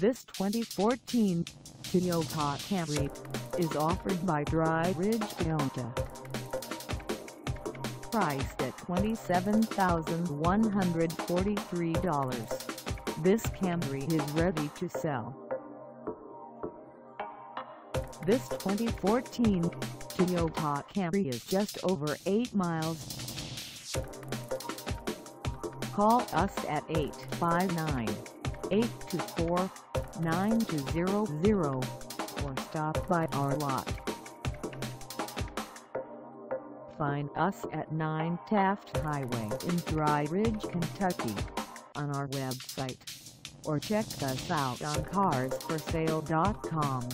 This 2014 Toyota Camry is offered by Dry Ridge Toyota. Priced at $27,143, this Camry is ready to sell. This 2014 Toyota Camry is just over 8 miles. Call us at 859-824-9200 or stop by our lot. Find us at 9 Taft Highway in Dry Ridge, Kentucky on our website or check us out on carsforsale.com.